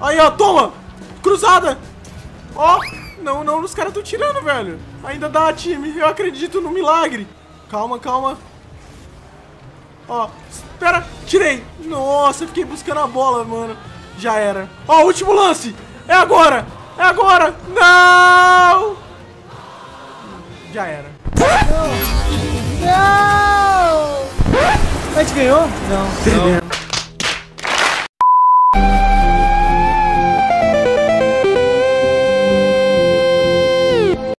Aí, ó, toma! Cruzada! Ó, não, não, os caras estão tirando, velho. Ainda dá, time. Eu acredito no milagre. Calma, calma. Ó, espera, tirei. Nossa, fiquei buscando a bola, mano. Já era. Ó, último lance. É agora. É agora. Não! Já era. Não! Não! A gente ganhou? Não. Não.